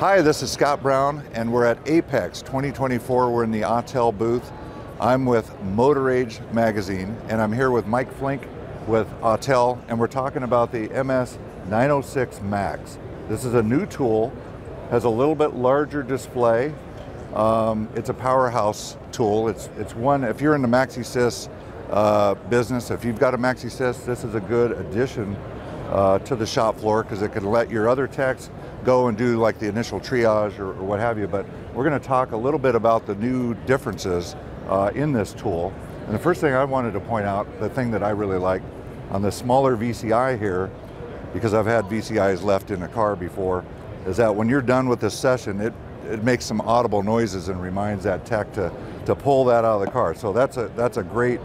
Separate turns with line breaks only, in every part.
Hi, this is Scott Brown, and we're at AAPEX 2024. We're in the Autel booth. I'm with Motor Age Magazine, and I'm here with Mike Flink with Autel, and we're talking about the MS 906 Max. This is a new tool, has a little bit larger display. Um, it's a powerhouse tool. It's, it's one, if you're in the MaxiSys uh, business, if you've got a MaxiSys, this is a good addition uh, to the shop floor because it can let your other techs go and do like the initial triage or, or what have you. But we're going to talk a little bit about the new differences uh, in this tool. And the first thing I wanted to point out, the thing that I really like on the smaller VCI here, because I've had VCIs left in a car before, is that when you're done with this session, it, it makes some audible noises and reminds that tech to, to pull that out of the car. So that's a, that's a great,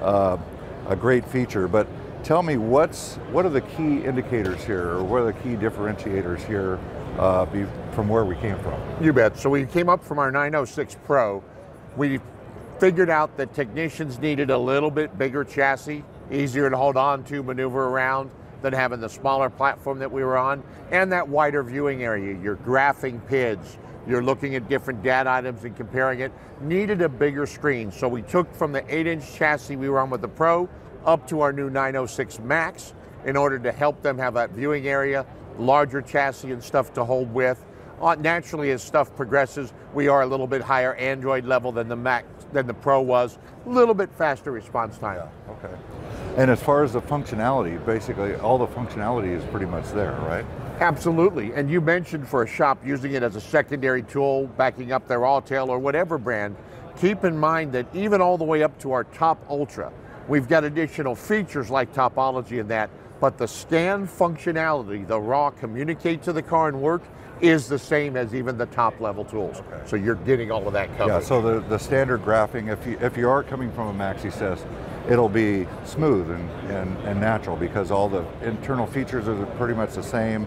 uh, a great feature. But Tell me what's what are the key indicators here, or what are the key differentiators here uh, be, from where we came from?
You bet. So we came up from our 906 Pro. We figured out that technicians needed a little bit bigger chassis, easier to hold on to, maneuver around than having the smaller platform that we were on, and that wider viewing area. You're graphing PIDs, you're looking at different data items and comparing it. Needed a bigger screen, so we took from the 8-inch chassis we were on with the Pro up to our new 906 Max in order to help them have that viewing area, larger chassis and stuff to hold with. Uh, naturally, as stuff progresses, we are a little bit higher Android level than the Mac than the Pro was. A little bit faster response time.
Yeah, okay. And as far as the functionality, basically all the functionality is pretty much there, right?
Absolutely. And you mentioned for a shop using it as a secondary tool, backing up their Autel or whatever brand. Keep in mind that even all the way up to our top Ultra, We've got additional features like topology and that, but the scan functionality, the raw communicate to the car and work, is the same as even the top level tools. Okay. So you're getting all of that covered.
Yeah, so the, the standard graphing, if you, if you are coming from a MaxiSys, it'll be smooth and, and, and natural because all the internal features are pretty much the same.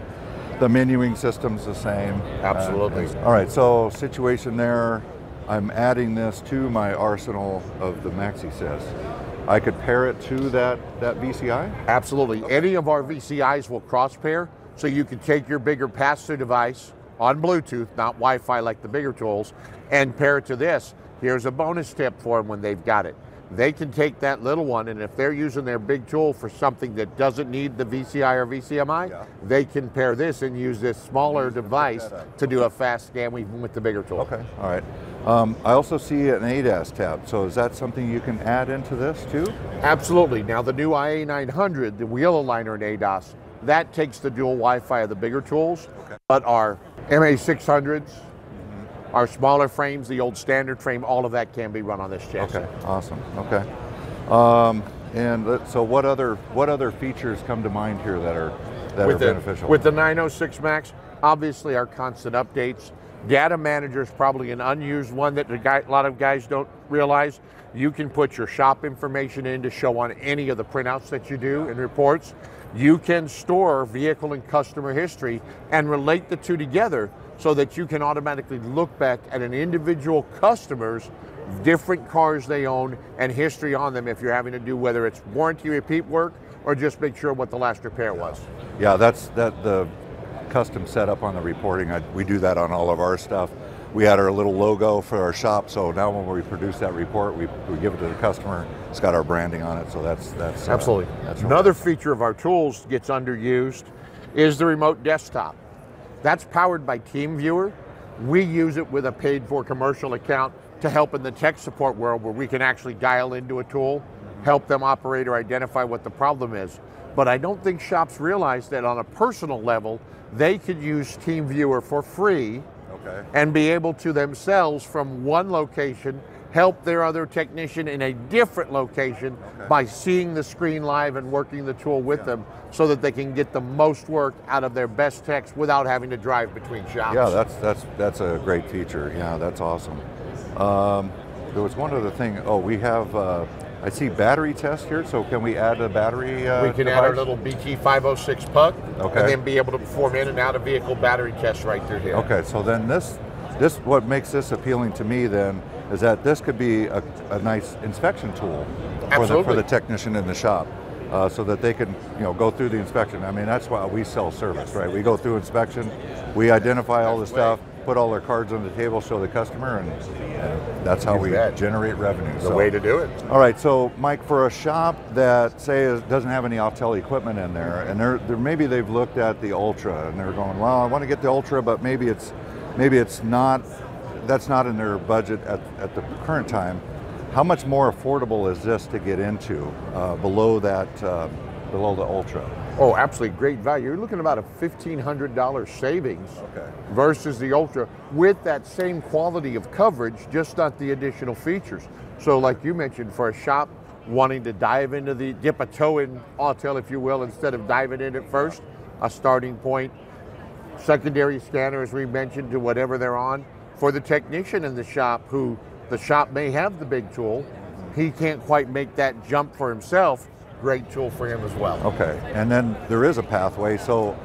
The menuing system's the same.
Absolutely.
Uh, all right, so situation there, I'm adding this to my arsenal of the MaxiSys. I could pair it to that, that VCI?
Absolutely. Any of our VCIs will cross pair, so you can take your bigger pass-through device on Bluetooth, not Wi-Fi like the bigger tools, and pair it to this. Here's a bonus tip for them when they've got it. They can take that little one, and if they're using their big tool for something that doesn't need the VCI or VCMI, yeah. they can pair this and use this smaller device to do a fast scan even with the bigger tool.
Okay, all right. Um, I also see an ADAS tab, so is that something you can add into this too?
Absolutely. Now the new IA900, the wheel aligner in ADAS, that takes the dual Wi-Fi of the bigger tools, okay. but our MA600s, mm-hmm. our smaller frames, the old standard frame, all of that can be run on this chassis.
Okay, awesome. Okay. Um, and so what other what other features come to mind here that are that
with
are
the,
beneficial?
With the 906 Max, obviously our constant updates, Data manager is probably an unused one that guy, a lot of guys don't realize. You can put your shop information in to show on any of the printouts that you do and reports. You can store vehicle and customer history and relate the two together so that you can automatically look back at an individual customer's different cars they own and history on them if you're having to do whether it's warranty repeat work or just make sure what the last repair was.
Yeah, that's that the custom setup on the reporting. I, we do that on all of our stuff. We had our little logo for our shop, so now when we produce that report, we, we give it to the customer. It's got our branding on it, so that's that's
uh, absolutely. Uh, that's Another feature of our tools gets underused is the remote desktop. That's powered by TeamViewer. We use it with a paid-for commercial account to help in the tech support world where we can actually dial into a tool, help them operate or identify what the problem is. But I don't think shops realize that on a personal level, they could use TeamViewer for free okay. and be able to themselves from one location help their other technician in a different location okay. by seeing the screen live and working the tool with yeah. them so that they can get the most work out of their best techs without having to drive between shops.
Yeah, that's that's that's a great feature. Yeah, that's awesome. Um, there was one other thing. Oh, we have uh, I see battery test here, so can we add a battery uh,
We can
device?
add our little BT506 puck,
okay.
and then be able to perform in and out of vehicle battery tests right through here.
Okay, so then this, this what makes this appealing to me then is that this could be a, a nice inspection tool for the, for the technician in the shop. uh, so that they can, you know, go through the inspection. I mean, that's why we sell service, right? We go through inspection, we identify all the stuff, put all their cards on the table, show the customer, and, and that's how
You
we
bet.
generate revenue.
The
So-
way to do it.
all right, so Mike, for a shop that say is, doesn't have any Autel equipment in there, and they're, they're maybe they've looked at the Ultra and they're going, well, I want to get the Ultra, but maybe it's maybe it's not that's not in their budget at, at the current time. How much more affordable is this to get into uh, below that uh, below the Ultra?
Oh, absolutely great value. You're looking at about a $1,500 savings
Okay.
versus the Ultra with that same quality of coverage, just not the additional features. So, like you mentioned, for a shop wanting to dive into the dip a toe in Autel, if you will, instead of diving in at first, a starting point, secondary scanner, as we mentioned, to whatever they're on. For the technician in the shop, who the shop may have the big tool, he can't quite make that jump for himself. Great tool for him as well.
Okay, and then there is a pathway. So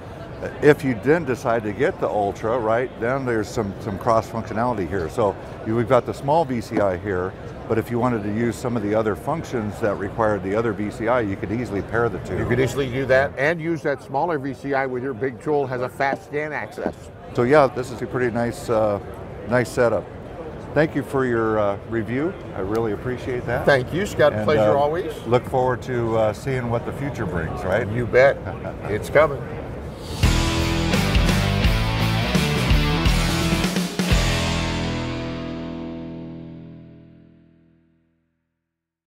uh, if you didn't decide to get the Ultra, right, then there's some, some cross functionality here. So you, we've got the small VCI here, but if you wanted to use some of the other functions that required the other VCI, you could easily pair the two.
You could easily do that and use that smaller VCI with your big tool has a fast scan access.
So yeah, this is a pretty nice, uh, nice setup. Thank you for your uh, review. I really appreciate that.
Thank you, Scott.
And,
Pleasure
uh,
always.
Look forward to uh, seeing what the future brings, right?
You bet. it's coming.